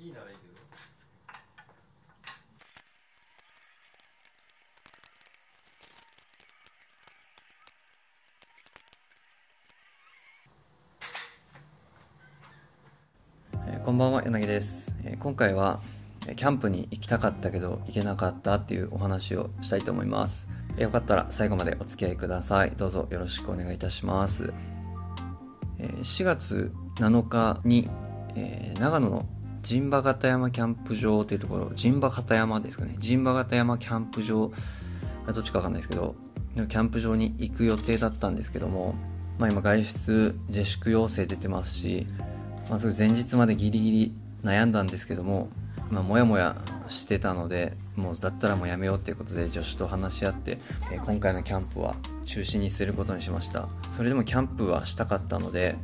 いいならいいけど。こんばんは柳です。今回はキャンプに行きたかったけど行けなかったっていうお話をしたいと思います。よかったら最後までお付き合いください。どうぞよろしくお願いいたします。4月7日に長野の陣馬形山キャンプ場というところ陣馬形山ですかね。陣馬形山キャンプ場どっちかわかんないですけどキャンプ場に行く予定だったんですけども、まあ、今外出自粛要請出てますし、まあ、それ前日までギリギリ悩んだんですけども、まあ、もやもやしてたのでもうだったらもうやめようっていうことで助手と話し合って、え今回のキャンプは中止にすることにしました。それでもキャンプはしたかったので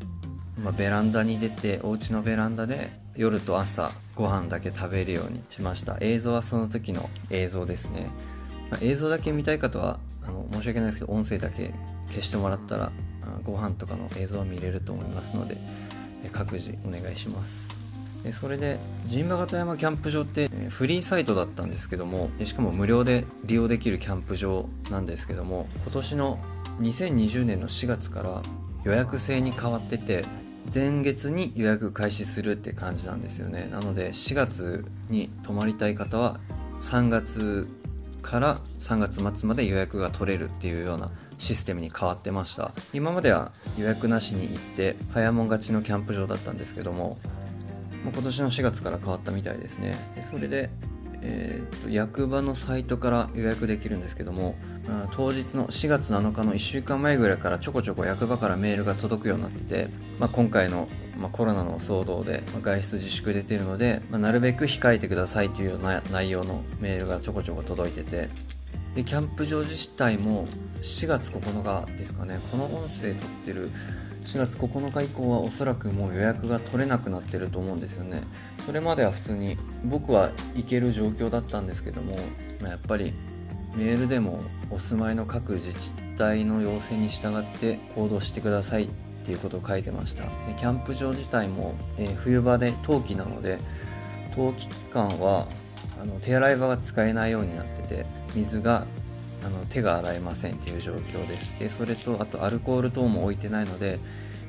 まあ、ベランダに出てお家のベランダで夜と朝ご飯だけ食べるようにしました。映像はその時の映像ですね、まあ映像だけ見たい方はあの申し訳ないですけど音声だけ消してもらったらあご飯とかの映像は見れると思いますので各自お願いします。それで神馬形山キャンプ場ってフリーサイトだったんですけどもしかも無料で利用できるキャンプ場なんですけども今年の2020年の4月から予約制に変わってて前月に予約開始するって感じなんですよね。なので4月に泊まりたい方は3月から3月末まで予約が取れるっていうようなシステムに変わってました。今までは予約なしに行って早もん勝ちのキャンプ場だったんですけども今年の4月から変わったみたいですね。でそれで、えーと役場のサイトから予約できるんですけども当日の4月7日の1週間前ぐらいからちょこちょこ役場からメールが届くようになってて、まあ、今回の、まあ、コロナの騒動で、ま外出自粛出てるので、まなるべく控えてくださいというような内容のメールがちょこちょこ届いててでキャンプ場自体も4月9日ですかねこの音声撮ってる4月9日以降はおそらくもう予約が取れなくなってると思うんですよね。それまでは普通に僕は行ける状況だったんですけども、まやっぱりメールでもお住まいの各自治体の要請に従って行動してくださいっていうことを書いてました。でキャンプ場自体も、えー冬場で冬季なので冬季期間はあの手洗い場が使えないようになってて水があの手が洗えませんっていう状況です。でそれとあとアルコール等も置いてないので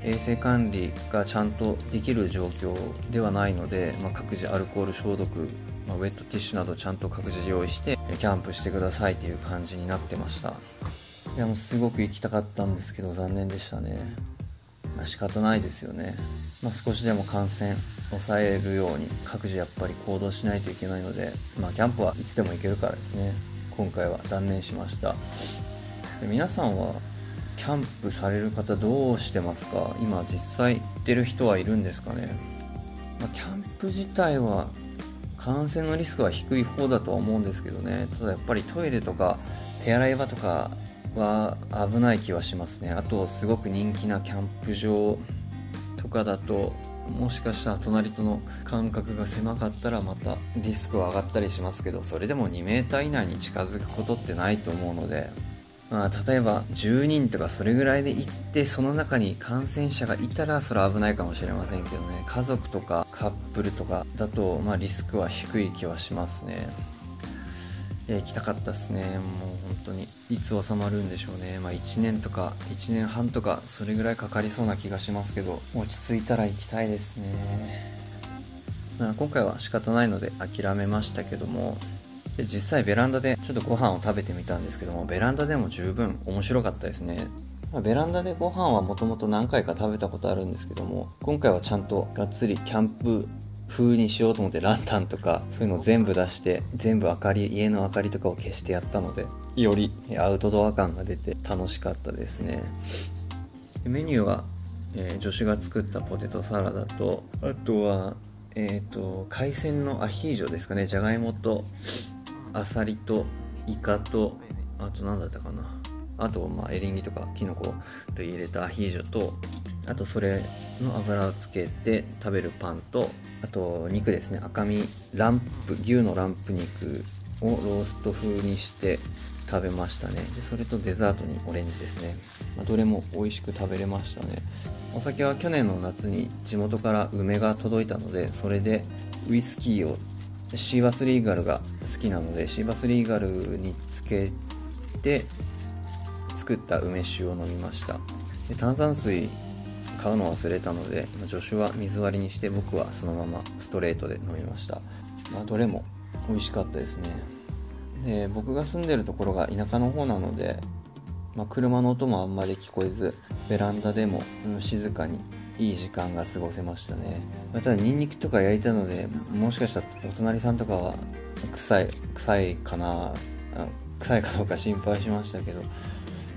衛生管理がちゃんとできる状況ではないので、まあ、各自アルコール消毒、まあ、ウェットティッシュなどちゃんと各自用意してキャンプしてくださいっていう感じになってました。いやもうすごく行きたかったんですけど残念でしたね。まあ仕方ないですよね、まあ、少しでも感染抑えるように各自やっぱり行動しないといけないので、まあ、キャンプはいつでも行けるからですね。今回は断念しました。皆さんはキャンプされる方どうしてますか？今実際行ってる人はいるんですかね、まあキャンプ自体は感染のリスクは低い方だとは思うんですけどね。ただやっぱりトイレとか手洗い場とかは危ない気はしますね。あとすごく人気なキャンプ場とかだともしかしたら隣との間隔が狭かったらまたリスクは上がったりしますけどそれでも 2m 以内に近づくことってないと思うので、まあ、例えば10人とかそれぐらいで行ってその中に感染者がいたらそれは危ないかもしれませんけどね。家族とかカップルとかだと、まあ、リスクは低い気はしますね。いや行きたかったですね。もう本当に。いつ収まるんでしょうね。まあ1年とか1年半とかそれぐらいかかりそうな気がしますけど落ち着いたら行きたいですね。まあ今回は仕方ないので諦めましたけどもで実際ベランダでちょっとご飯を食べてみたんですけどもベランダでも十分面白かったですね。まベランダでご飯はもともと何回か食べたことあるんですけども今回はちゃんとがっつりキャンプ風にしようと思ってランタンとかそういうの全部出して全部明かり家の明かりとかを消してやったのでよりアウトドア感が出て楽しかったですね。メニューは、えー助手が作ったポテトサラダとあとはえっ、と海鮮のアヒージョですかね。じゃがいもとあさりとイカとあと何だったかな。あと、まあ、エリンギとかキノコ類入れたアヒージョとあとそれの油をつけて食べるパンとあと肉ですね。赤身ランプ牛のランプ肉をロースト風にして食べましたね。でそれとデザートにオレンジですね、まあどれも美味しく食べれましたね。お酒は去年の夏に地元から梅が届いたのでそれでウイスキーをシーバスリーガルが好きなのでシーバスリーガルにつけて作った梅酒を飲みました。で炭酸水買うの忘れたので助手は水割りにして僕はそのままストレートで飲みました、まあ、どれも美味しかったですね。で僕が住んでるところが田舎の方なので、まあ、車の音もあんまり聞こえずベランダでも、静かにいい時間が過ごせましたね、ま、ただニンニクとか焼いたのでもしかしたらお隣さんとかは臭い臭いかな臭いかどうか心配しましたけど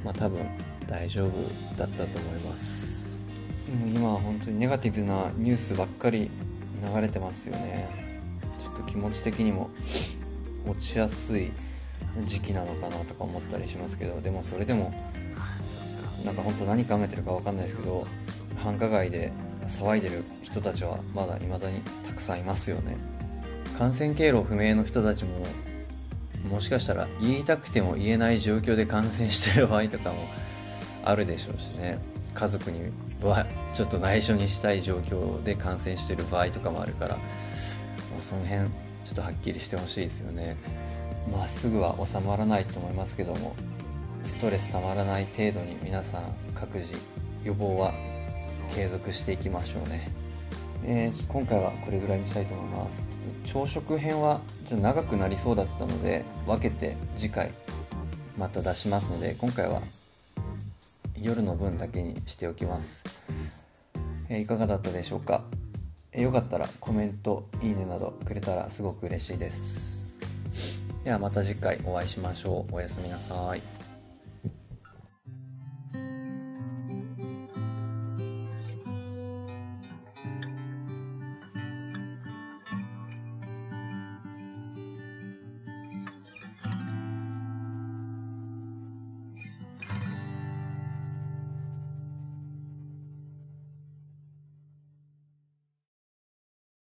まあ多分大丈夫だったと思います。今は本当にネガティブなニュースばっかり流れてますよね。ちょっと気持ち的にも落ちやすい時期なのかなとか思ったりしますけどでもそれでもなんか本当何考えてるか分かんないですけど繁華街で騒いでる人たちはまだ未だにたくさんいますよね。感染経路不明の人たちももしかしたら言いたくても言えない状況で感染してる場合とかもあるでしょうしね。家族にはちょっと内緒にしたい状況で感染してる場合とかもあるから、まあ、その辺ちょっとはっきりしてほしいですよね。まあすぐは収まらないと思いますけどもストレスたまらない程度に皆さん各自予防は継続していきましょうね、えー、今回はこれぐらいにしたいと思います。朝食編はちょっと長くなりそうだったので分けて次回また出しますので今回は夜の分だけにしておきます、えー、いかがだったでしょうか、えー、よかったらコメントいいねなどくれたらすごく嬉しいです。ではまた次回お会いしましょう。おやすみなさい。